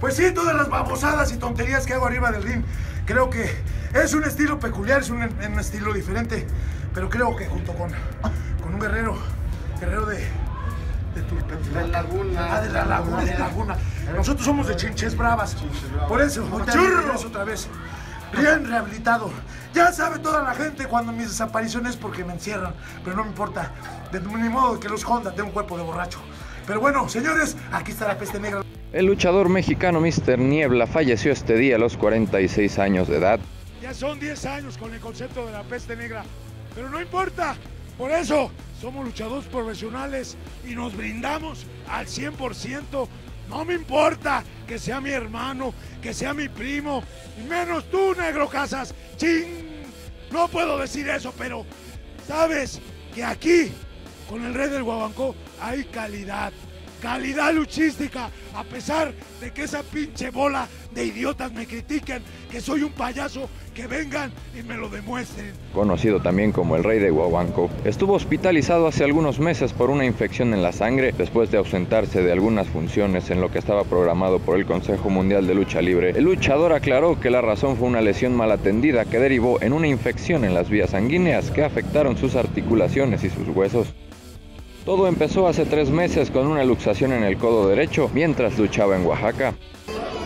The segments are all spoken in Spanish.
Pues sí, todas las babosadas y tonterías que hago arriba del ring. Creo que es un estilo peculiar, es un, un estilo diferente. Pero creo que junto con, con un guerrero, guerrero de, de Tulpepec. De Laguna. Ah, de la laguna, de laguna. Nosotros somos de Chinches Bravas. Por eso, regreso otra vez. Bien rehabilitado. Ya sabe toda la gente cuando mis desapariciones porque me encierran. Pero no me importa. De ni modo que los Honda tengan un cuerpo de borracho. Pero bueno, señores, aquí está la peste negra. El luchador mexicano Mr. Niebla falleció este día a los 46 años de edad. Ya son 10 años con el concepto de la peste negra. Pero no importa. Por eso somos luchadores profesionales y nos brindamos al 100%. No me importa que sea mi hermano, que sea mi primo, y menos tú, negro Casas. ¡Ching! No puedo decir eso, pero sabes que aquí, con el rey del Guabancó, hay calidad. Calidad luchística, a pesar de que esa pinche bola de idiotas me critiquen, que soy un payaso, que vengan y me lo demuestren. Conocido también como el rey de Guaguanco, estuvo hospitalizado hace algunos meses por una infección en la sangre después de ausentarse de algunas funciones en lo que estaba programado por el Consejo Mundial de Lucha Libre. El luchador aclaró que la razón fue una lesión mal atendida que derivó en una infección en las vías sanguíneas que afectaron sus articulaciones y sus huesos. Todo empezó hace tres meses con una luxación en el codo derecho mientras luchaba en Oaxaca.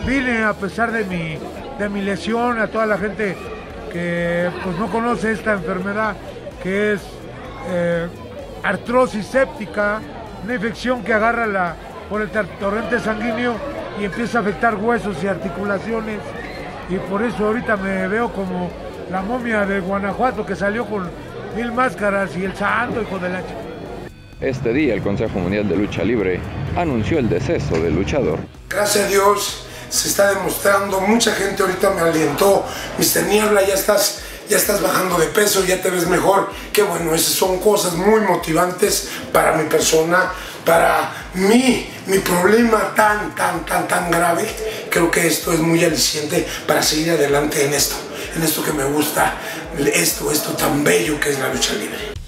Vine a pesar de mi, de mi lesión, a toda la gente que pues, no conoce esta enfermedad, que es eh, artrosis séptica, una infección que agarra la, por el torrente sanguíneo y empieza a afectar huesos y articulaciones. Y por eso ahorita me veo como la momia de Guanajuato que salió con mil máscaras y el santo, hijo de la chica. Este día el Consejo Mundial de Lucha Libre anunció el deceso del luchador. Gracias a Dios se está demostrando, mucha gente ahorita me alientó, Mr. Niebla, ya estás, ya estás bajando de peso, ya te ves mejor, qué bueno, esas son cosas muy motivantes para mi persona, para mí, mi problema tan, tan, tan, tan grave, creo que esto es muy aliciente para seguir adelante en esto, en esto que me gusta, esto, esto tan bello que es la lucha libre.